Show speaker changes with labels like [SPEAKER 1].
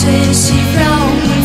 [SPEAKER 1] 这西风。